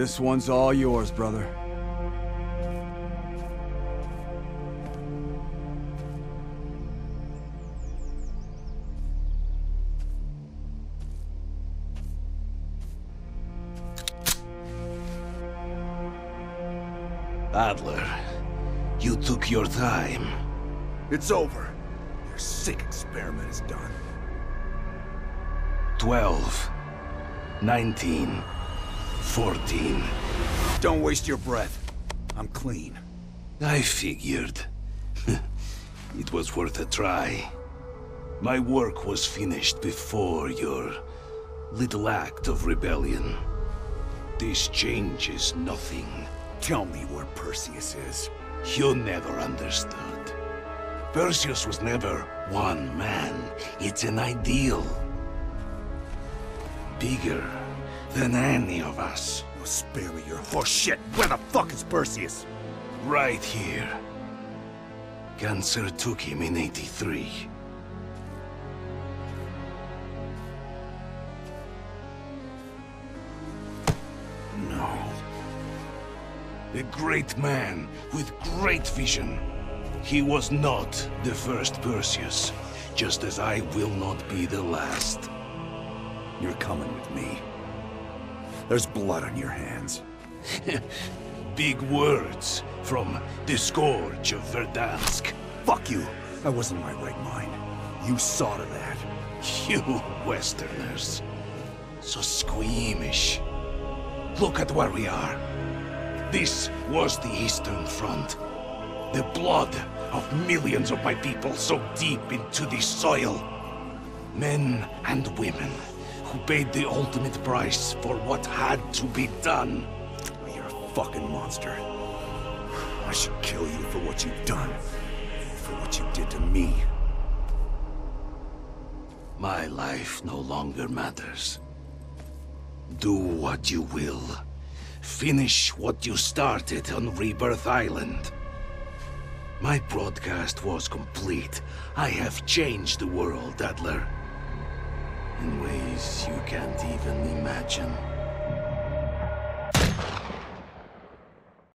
This one's all yours, brother. Adler, you took your time. It's over. Your sick experiment is done. 12, 19, 14. Don't waste your breath. I'm clean. I figured. it was worth a try. My work was finished before your little act of rebellion. This changes nothing. Tell me where Perseus is. You never understood. Perseus was never one man. It's an ideal. Bigger than any of us. Oh, spare me your horse shit. Where the fuck is Perseus? Right here. Cancer took him in 83. No. A great man with great vision. He was not the first Perseus, just as I will not be the last. You're coming with me. There's blood on your hands. Big words from the Scourge of Verdansk. Fuck you. I wasn't in my right mind. You saw to that. You Westerners. So squeamish. Look at where we are. This was the Eastern Front. The blood of millions of my people so deep into the soil. Men and women who paid the ultimate price for what had to be done. You're a fucking monster. I should kill you for what you've done. For what you did to me. My life no longer matters. Do what you will. Finish what you started on Rebirth Island. My broadcast was complete. I have changed the world, Adler. In ways you can't even imagine.